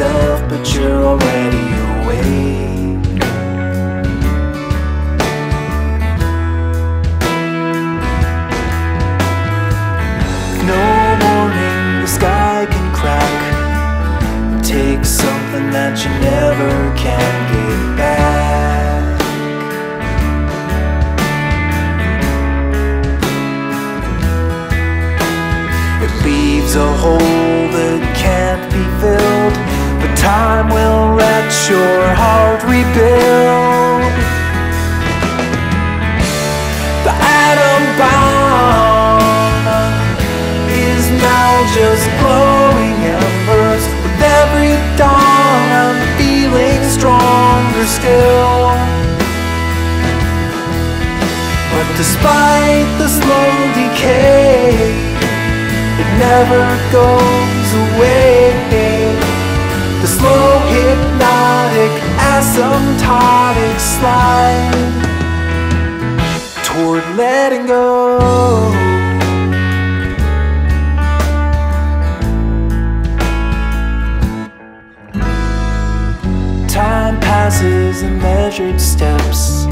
you're already awake. No warning, the sky can crack. Take something that you never can get back. It leaves a hole time will let your heart rebuild. The atom bomb is now just glowing embers. With every dawn, I'm feeling stronger still. But despite the slow decay, it never goes away. Slow, hypnotic, asymptotic slide toward letting go. Time passes in measured steps.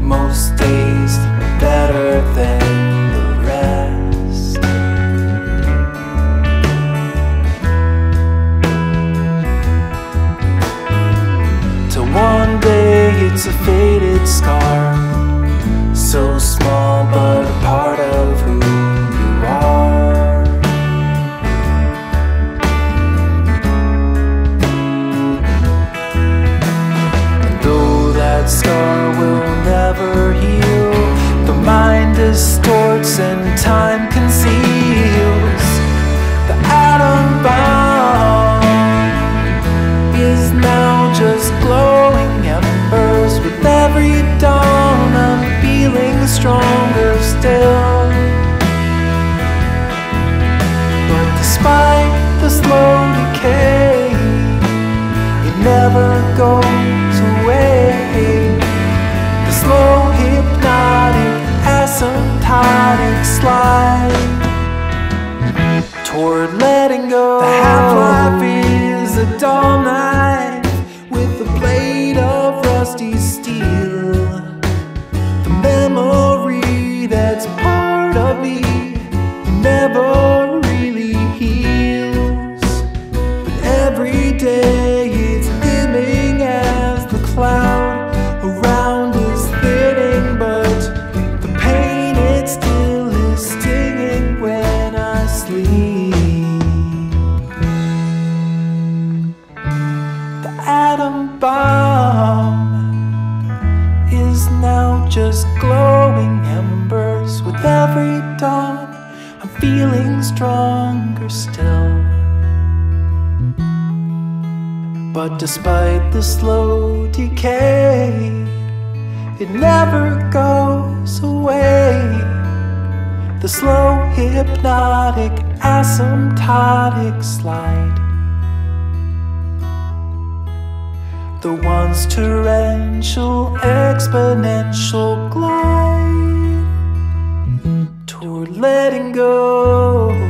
Most days better than scar will never heal, the mind distorts and time conceals. The atom bomb is now just glowing embers with every dawn. I'm feeling stronger still. But despite the slow decay, it never goes slide toward letting go. The half life is a dull knife with a blade of rusty steel. The memory that's part of me never bomb is now just glowing embers with every dawn. I'm feeling stronger still. But despite the slow decay, it never goes away. The slow, hypnotic, asymptotic slide. The one's torrential, exponential glide toward letting go.